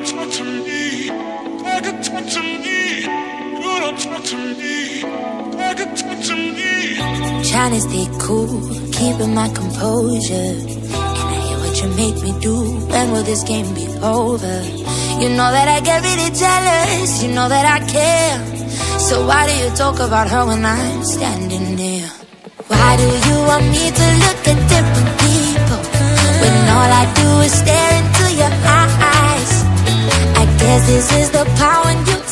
don't talk to me. Talk and talk to me. You don't talk to me. Talk and talk to me. Trying to stay cool, keeping my composure. And I hear what you make me do. When will this game be over? You know that I get really jealous. You know that I care. So why do you talk about her when I'm standing there? Why do you want me to look at guess this is the power you